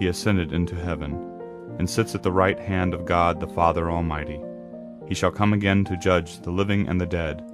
he ascended into heaven, and sits at the right hand of God the Father Almighty. He shall come again to judge the living and the dead.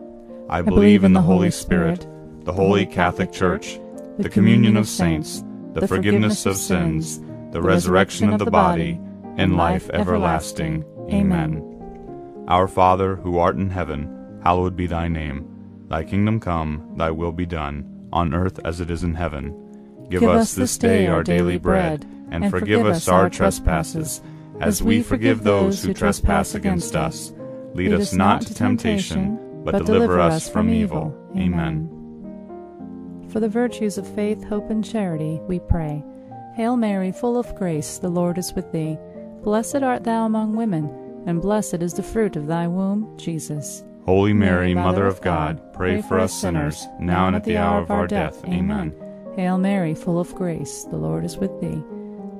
I, believe, in the Holy Spirit, the holy Catholic Church, the communion of saints, the forgiveness of sins, the resurrection of the body, and life everlasting. Amen. Our Father, who art in heaven, hallowed be thy name. Thy kingdom come, thy will be done, on earth as it is in heaven. Give, us this day our daily bread and forgive us our trespasses, as we forgive those who trespass against us. Lead us not to temptation, but deliver us from evil. Amen. For the virtues of faith, hope, and charity, we pray. Hail Mary, full of grace, the Lord is with thee. Blessed art thou among women, and blessed is the fruit of thy womb, Jesus. Holy Mary, Mother of God, pray for us sinners, now and at the hour of our death. Amen. Hail Mary, full of grace, the Lord is with thee.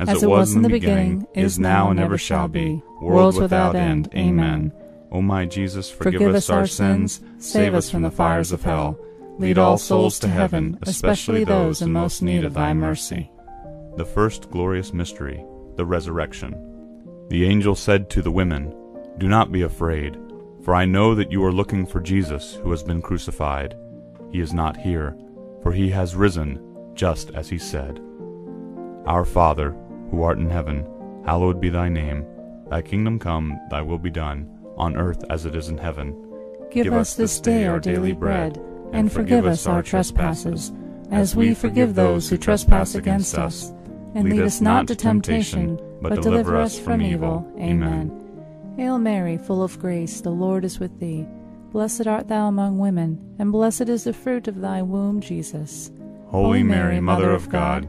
as, as it, was, was in the beginning, beginning is now, and ever shall be, world without end. Amen. O my Jesus, forgive, forgive us our sins, save us from the fires of hell. Lead all souls to heaven, especially those in most need of thy mercy. The first glorious mystery, the resurrection. The angel said to the women, Do not be afraid, for I know that you are looking for Jesus who has been crucified. He is not here, for he has risen, just as he said. Our Father, who art in heaven, hallowed be thy name. Thy kingdom come, thy will be done, on earth as it is in heaven. Give, Give us this day our daily bread, and forgive us our trespasses, as we forgive those who trespass against us. And lead us not to temptation, but deliver us from evil. Amen. Hail Mary, full of grace, the Lord is with thee. Blessed art thou among women, and blessed is the fruit of thy womb, Jesus. Holy Mary, Mother of God,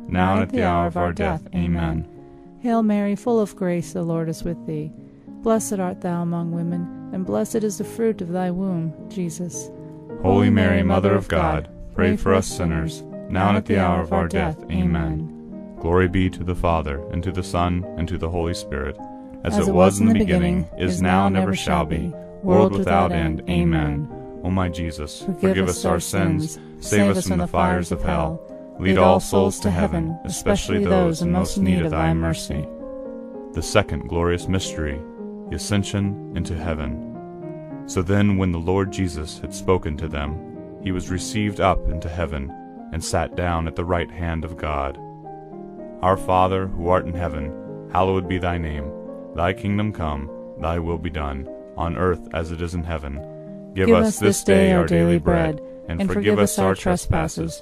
now and at the hour of our death. Amen. Hail Mary, full of grace, the Lord is with thee. Blessed art thou among women, and blessed is the fruit of thy womb, Jesus. Holy Mary, Mother of God, pray for us sinners, now and at the hour of our death. Amen. Glory be to the Father, and to the Son, and to the Holy Spirit, as, as it was in the beginning, is now, and ever shall be, world without end. Amen. O my Jesus, forgive, forgive us our sins, save us from the fires of hell, lead all souls to heaven, especially those in most need of thy mercy. The second glorious mystery, the Ascension into heaven. So then, when the Lord Jesus had spoken to them, he was received up into heaven, and sat down at the right hand of God. Our Father, who art in heaven, hallowed be thy name. Thy kingdom come, thy will be done, on earth as it is in heaven. Give, Give us this day our daily bread, and, and forgive us our trespasses,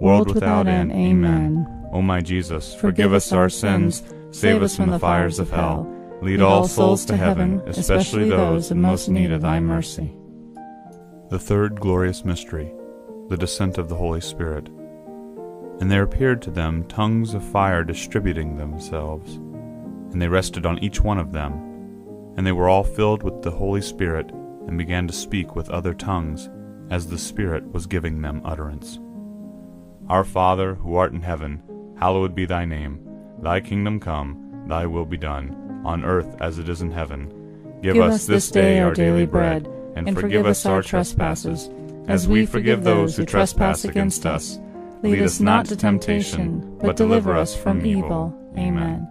world without end. Amen. O my Jesus, forgive us our sins, save us from the fires of hell. Lead all souls to heaven, especially those in most need of thy mercy. The third glorious mystery, the descent of the Holy Spirit. And there appeared to them tongues of fire distributing themselves, and they rested on each one of them. And they were all filled with the Holy Spirit, and began to speak with other tongues, as the Spirit was giving them utterance. Our Father, who art in heaven, hallowed be thy name. Thy kingdom come, thy will be done, on earth as it is in heaven. Give, Give us this day our daily bread, and, and forgive us our trespasses, as we forgive those who trespass against us. Lead us not to temptation, but deliver us from evil. Amen.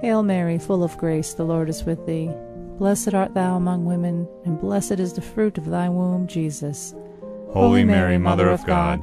Hail Mary, full of grace, the Lord is with thee. Blessed art thou among women, and blessed is the fruit of thy womb, Jesus. Holy Mary, Mother of God,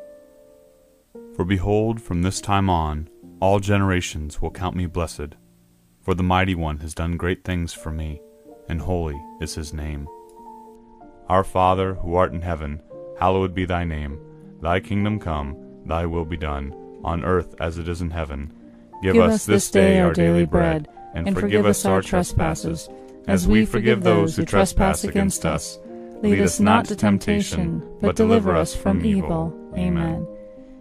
For behold, from this time on, all generations will count me blessed, for the Mighty One has done great things for me, and holy is his name. Our Father, who art in heaven, hallowed be thy name. Thy kingdom come, thy will be done, on earth as it is in heaven. Give, us this day our daily bread, and forgive us our trespasses, as we forgive those who trespass against us. Lead us not to temptation, but deliver us from evil. Amen.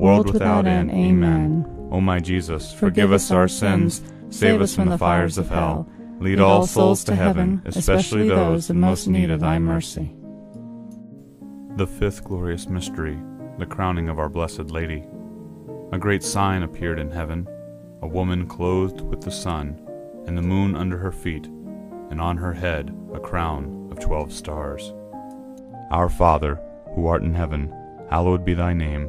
world without end. Amen. O my Jesus, forgive us our sins, save us from the fires of hell. Lead all souls to heaven, especially those in most need of thy mercy. The fifth glorious mystery, the crowning of our Blessed Lady. A great sign appeared in heaven, a woman clothed with the sun, and the moon under her feet, and on her head a crown of twelve stars. Our Father, who art in heaven, hallowed be thy name.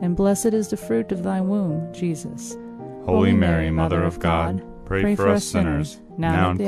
and blessed is the fruit of thy womb, Jesus. Holy Mary, Mother of God, pray for us sinners, now and at the